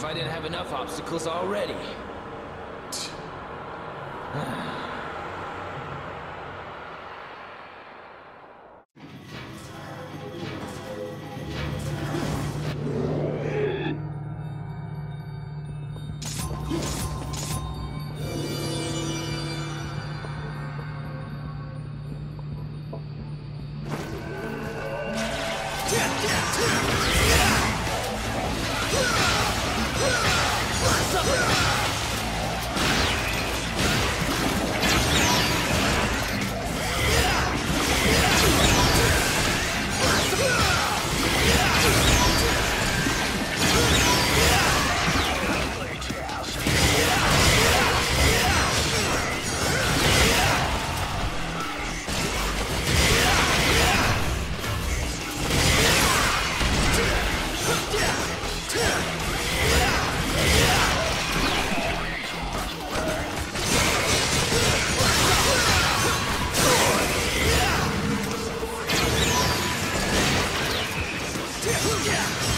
if I didn't have enough obstacles already. Yeah, yeah, yeah. Yeah.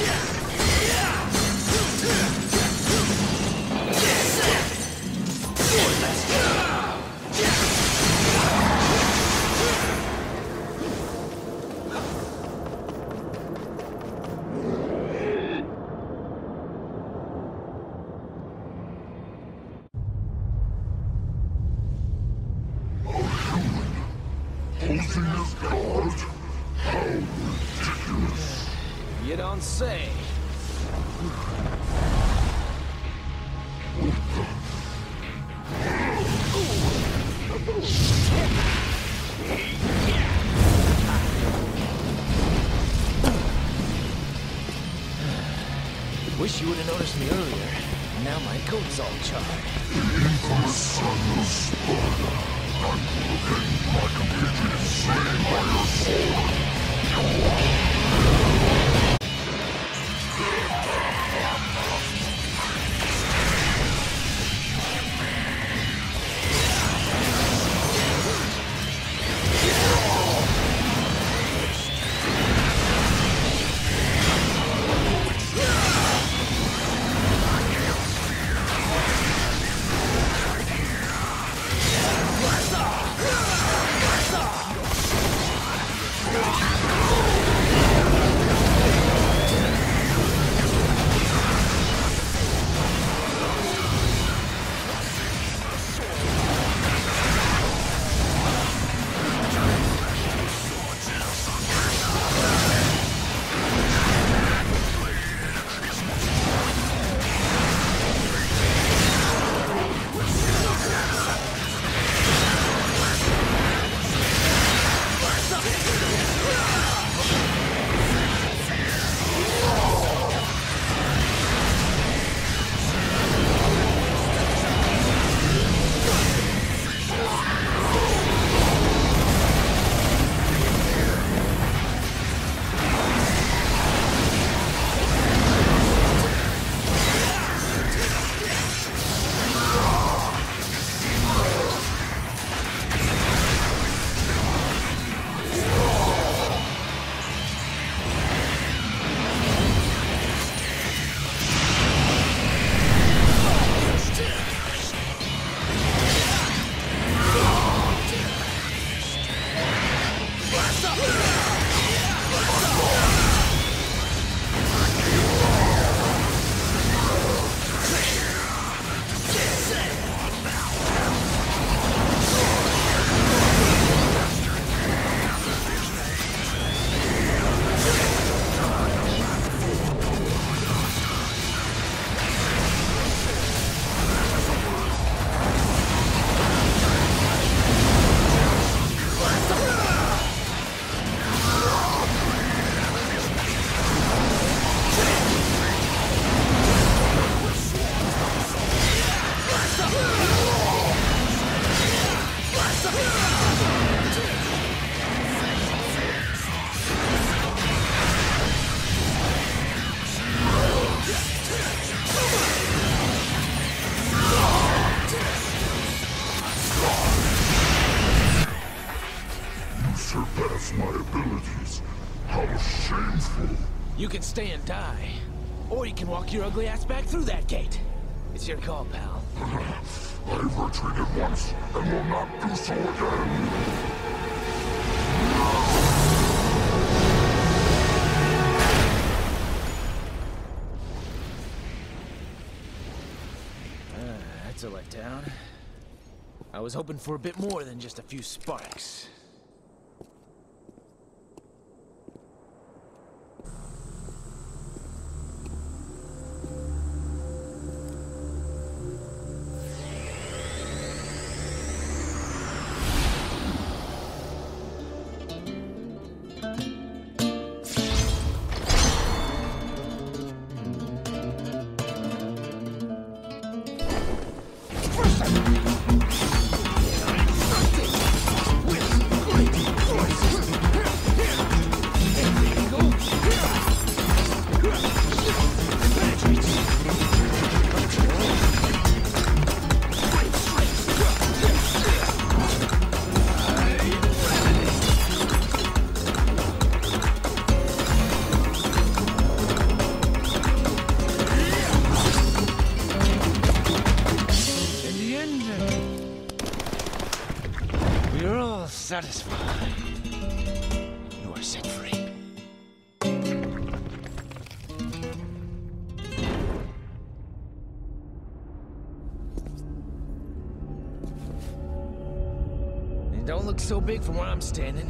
Yeah. Wish you would have noticed me earlier. Now my coat's all charred. I'm looking my compatriots slain by your sword. It's your call, pal. I've retreated once and will not do so again. Uh, that's a letdown. I was hoping for a bit more than just a few sparks. Satisfied. You are set free. And don't look so big from where I'm standing.